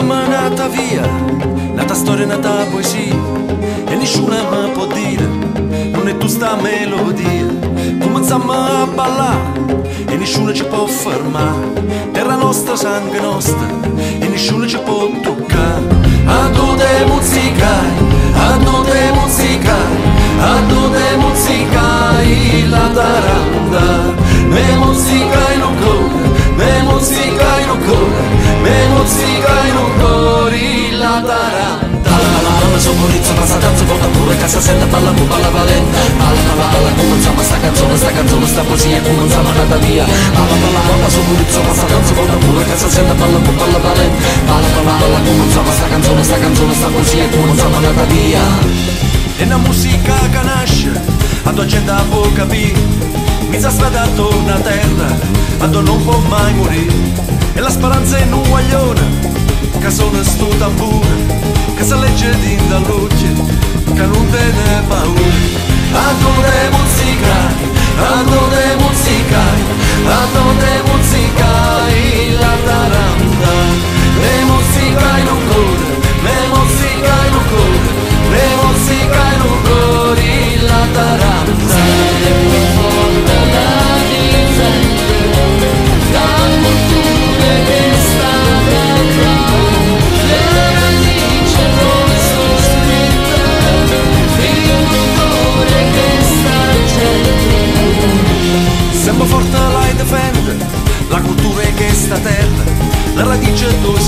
nata via, nata storia, nata poesia, e nessuno mi può dire, non è tu sta melodia. Cominciamo a ballare, e nessuno ci può fermare, terra nostra, sangue nostra, e nessuno ci può toccare. A tutte musicai, a tutte musicai, a tutte musicai, la taranda, me musicai non cuore, me musicai non cuore, me musicai Balla soporizzo, passa danzo, porta pure casa senta, balla con balla valenta Balla, balla, balla, cominciamo sta canzone, sta canzone, sta poesia, cominciamo andata via. Balla, balla, balla, soporizzo, passa danzo, porta pure casa senta, balla con balla valenta Balla, balla, balla, cominciamo sta canzone, sta canzone, sta poesia, cominciamo andata via. E una musica che nasce, a tua gente può capire. Mizza strada torna a terra, a dove non può mai morire. E la speranza è un guaglione, che suona sto tamburo Che si legge din da che non te ne paura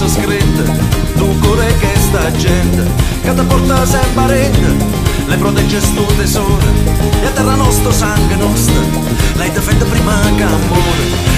scritte, tu cuore che sta gente, che ti porta sempre rende, le protegge sto tesoro, e a terra nostro sangue nostro, lei difende prima che amore,